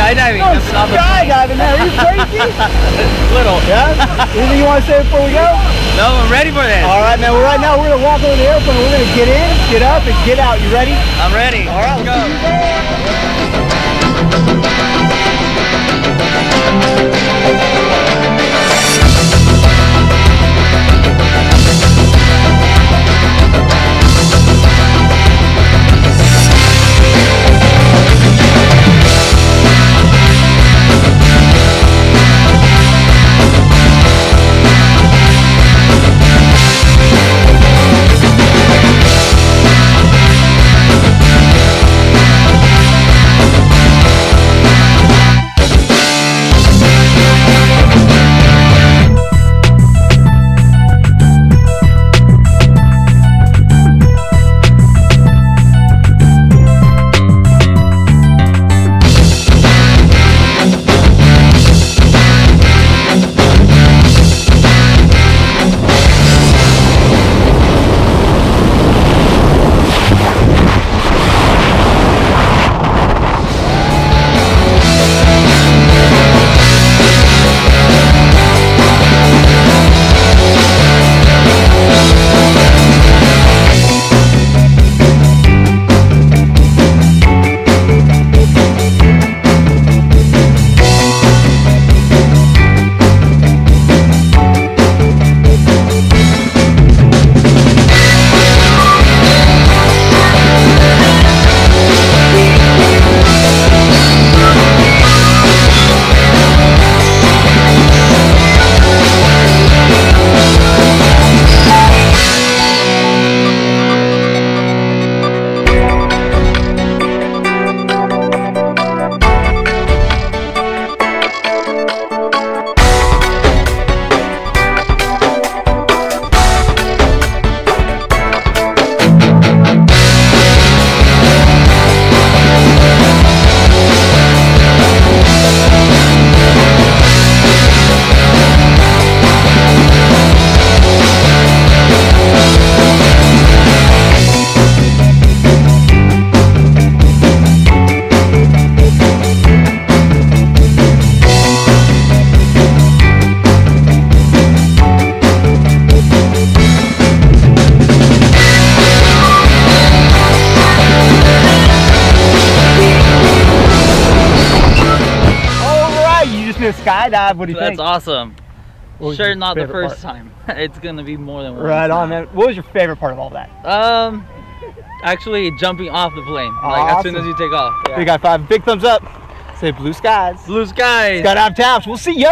skydiving. No, skydiving, man. Are you crazy? Little. Yeah? Anything you want to say before we go? No, I'm ready for that. All right, man. Well, right now, we're going to walk over the airplane. We're going to get in, get up, and get out. You ready? I'm ready. All right, let's go. Right, you just did a skydive. What do you That's think? awesome. What Sure, not the first part? time. It's gonna be more than one. Right on, man. What was your favorite part of all that? Um, actually jumping off the plane, like as soon as you take off. Yeah. Big high five, big thumbs up. Say blue skies. Blue skies. Skydive Taft. We'll see ya.